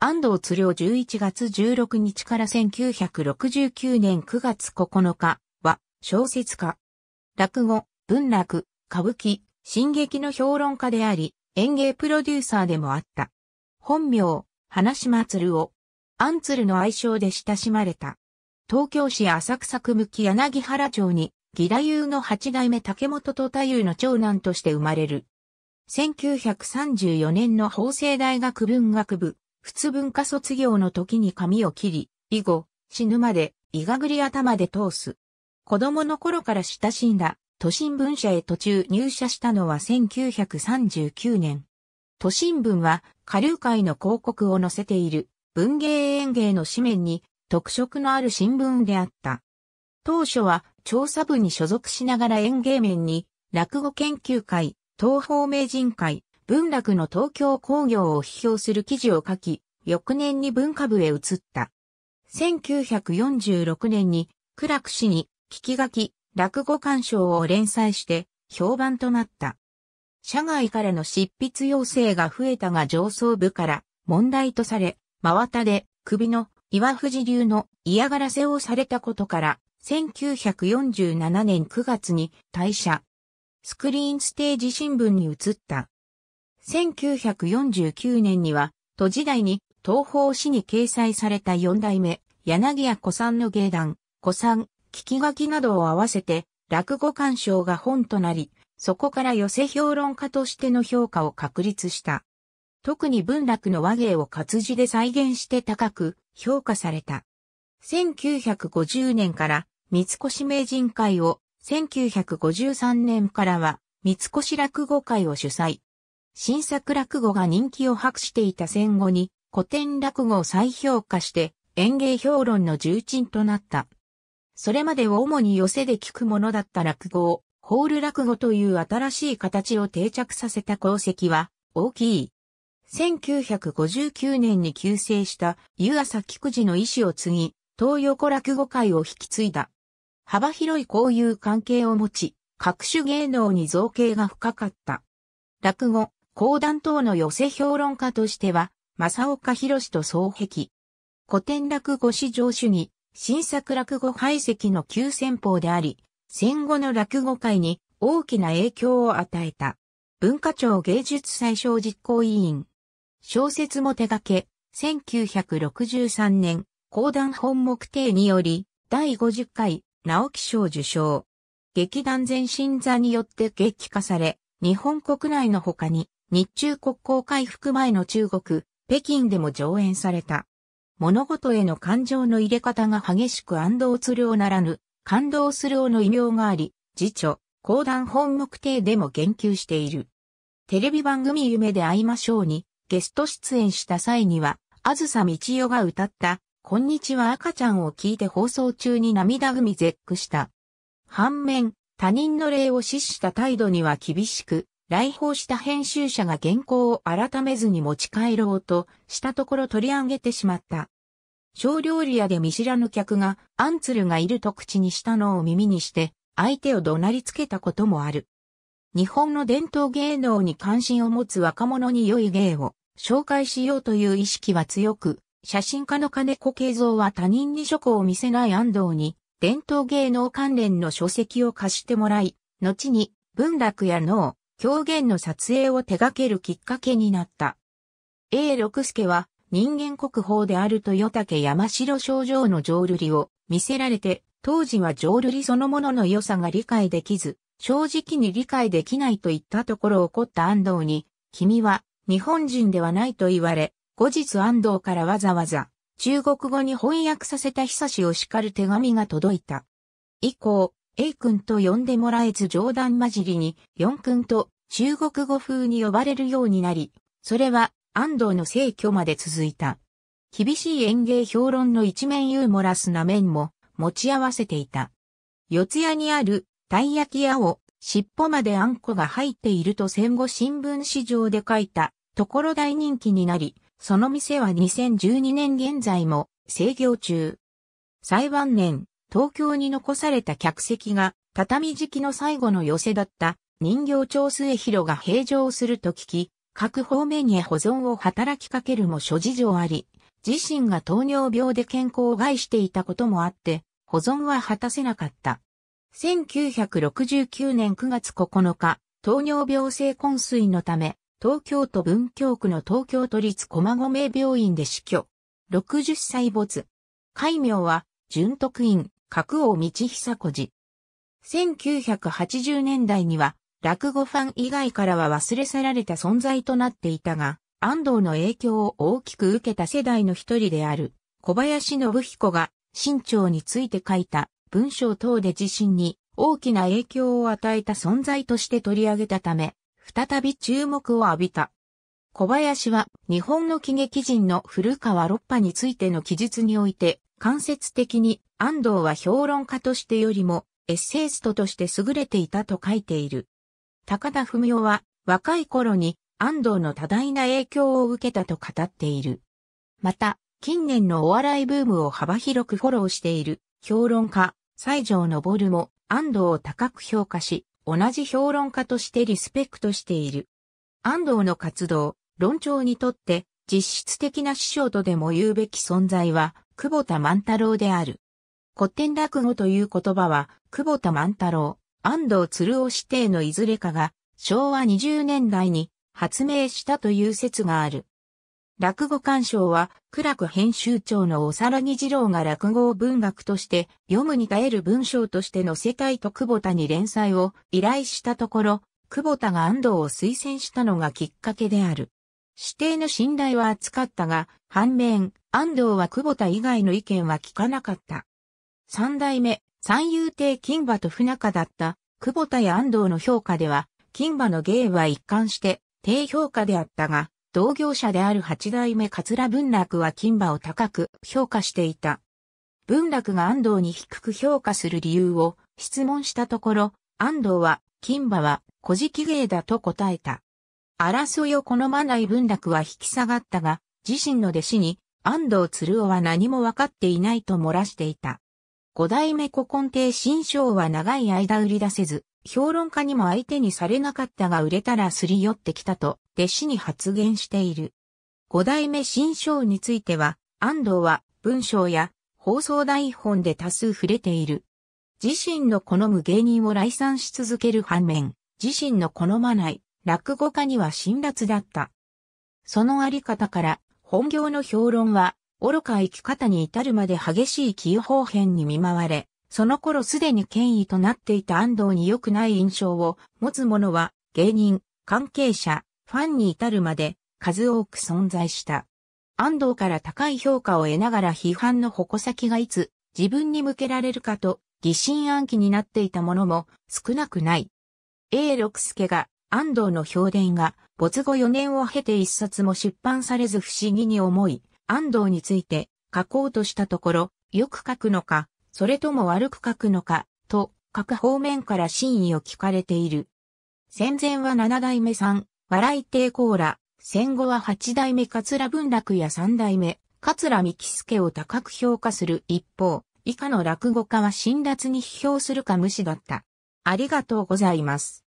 安藤鶴夫11月16日から1969年9月9日は小説家。落語、文楽、歌舞伎、新劇の評論家であり、演芸プロデューサーでもあった。本名、花島鶴夫。安鶴の愛称で親しまれた。東京市浅草区向き柳原町に、義太夫の八代目竹本と太夫の長男として生まれる。1934年の法政大学文学部、普通文化卒業の時に髪を切り、以後、死ぬまで、いがぐり頭で通す。子供の頃から親しんだ、都心文社へ途中入社したのは1939年。都心文は、下流会の広告を載せている、文芸園芸の紙面に、特色のある新聞であった。当初は、調査部に所属しながら園芸面に、落語研究会、東方名人会、文楽の東京工業を批評する記事を書き、翌年に文化部へ移った。1946年に、苦楽氏に、聞き書き、落語鑑賞を連載して、評判となった。社外からの執筆要請が増えたが上層部から問題とされ、真綿で首の岩藤流の嫌がらせをされたことから、1947年9月に退社。スクリーンステージ新聞に移った。1949年には、都時代に東方市に掲載された四代目、柳家古参の芸団、古参、聞き書きなどを合わせて、落語鑑賞が本となり、そこから寄せ評論家としての評価を確立した。特に文楽の和芸を活字で再現して高く評価された。1950年から三越名人会を、1953年からは三越落語会を主催。新作落語が人気を博していた戦後に古典落語を再評価して演芸評論の重鎮となった。それまでを主に寄せで聞くものだった落語をホール落語という新しい形を定着させた功績は大きい。1959年に急成した湯浅菊池の意志を継ぎ、東横落語会を引き継いだ。幅広い交友関係を持ち、各種芸能に造形が深かった。落語、講談等の寄せ評論家としては、正岡博と双璧。古典落語史上主義、新作落語排斥の急先鋒であり、戦後の落語界に大きな影響を与えた。文化庁芸術祭小実行委員。小説も手掛け、1963年、講談本目定により、第50回直木賞受賞。劇団前進座によって激化され、日本国内の他に日中国交回復前の中国、北京でも上演された。物事への感情の入れ方が激しく安藤鶴をならぬ、感動する王の異名があり、次長、講談本目定でも言及している。テレビ番組夢で会いましょうに、ゲスト出演した際には、あずさみちよが歌った、こんにちは赤ちゃんを聞いて放送中に涙ぐみ絶句した。反面、他人の礼を失した態度には厳しく、来訪した編集者が原稿を改めずに持ち帰ろうとしたところ取り上げてしまった。小料理屋で見知らぬ客がアンツルがいると口にしたのを耳にして相手を怒鳴りつけたこともある。日本の伝統芸能に関心を持つ若者に良い芸を紹介しようという意識は強く、写真家の金子慶三は他人に書庫を見せない安藤に伝統芸能関連の書籍を貸してもらい、後に文楽や脳、狂言の撮影を手掛けるきっかけになった。A 六助は人間国宝であると豊竹山城症状の浄瑠璃を見せられて、当時は浄瑠璃そのものの良さが理解できず、正直に理解できないと言ったところを怒った安藤に、君は日本人ではないと言われ、後日安藤からわざわざ中国語に翻訳させた久しを叱る手紙が届いた。以降、A 君と呼んでもらえず冗談交じりに、4君と中国語風に呼ばれるようになり、それは安藤の逝去まで続いた。厳しい演芸評論の一面ユーモラスな面も持ち合わせていた。四谷にあるたい焼き屋を尻尾まであんこが入っていると戦後新聞市場で書いたところ大人気になり、その店は2012年現在も制業中。最晩年、東京に残された客席が畳敷きの最後の寄せだった人形町末広が閉場すると聞き、各方面へ保存を働きかけるも諸事情あり、自身が糖尿病で健康を害していたこともあって、保存は果たせなかった。1969年9月9日、糖尿病性昏睡のため、東京都文京区の東京都立駒込病院で死去。60歳没。戒名は、純徳院、角王道久子寺。1980年代には、落語ファン以外からは忘れ去られた存在となっていたが、安藤の影響を大きく受けた世代の一人である、小林信彦が、新潮について書いた文章等で自身に大きな影響を与えた存在として取り上げたため、再び注目を浴びた。小林は日本の喜劇人の古川六波についての記述において間接的に安藤は評論家としてよりもエッセイストとして優れていたと書いている。高田文夫は若い頃に安藤の多大な影響を受けたと語っている。また、近年のお笑いブームを幅広くフォローしている評論家、西条昇も安藤を高く評価し、同じ評論家としてリスペクトしている。安藤の活動、論調にとって実質的な師匠とでも言うべき存在は、久保田万太郎である。古典落語という言葉は、久保田万太郎、安藤鶴尾指定のいずれかが、昭和20年代に発明したという説がある。落語鑑賞は、苦楽編集長のおさらぎ二郎が落語を文学として読むに耐える文章として載せたいと久保田に連載を依頼したところ、久保田が安藤を推薦したのがきっかけである。指定の信頼は厚かったが、反面、安藤は久保田以外の意見は聞かなかった。三代目、三遊亭金馬と不仲だった久保田や安藤の評価では、金馬の芸は一貫して低評価であったが、同業者である八代目桂文楽は金馬を高く評価していた。文楽が安藤に低く評価する理由を質問したところ、安藤は金馬は古事記芸だと答えた。争いを好まない文楽は引き下がったが、自身の弟子に安藤鶴尾は何も分かっていないと漏らしていた。五代目古今亭新章は長い間売り出せず、評論家にも相手にされなかったが売れたらすり寄ってきたと弟子に発言している。五代目新章については、安藤は文章や放送台本で多数触れている。自身の好む芸人を来賛し続ける反面、自身の好まない落語家には辛辣だった。そのあり方から、本業の評論は、愚か生き方に至るまで激しい気方変に見舞われ、その頃すでに権威となっていた安藤に良くない印象を持つ者は、芸人、関係者、ファンに至るまで数多く存在した。安藤から高い評価を得ながら批判の矛先がいつ自分に向けられるかと疑心暗鬼になっていたものも少なくない。A 六助が安藤の評伝が没後4年を経て一冊も出版されず不思議に思い、安藤について書こうとしたところ、よく書くのか、それとも悪く書くのか、と各方面から真意を聞かれている。戦前は七代目さん、笑い亭コーラ、戦後は八代目桂文楽や三代目、桂三木助を高く評価する一方、以下の落語家は辛辣に批評するか無視だった。ありがとうございます。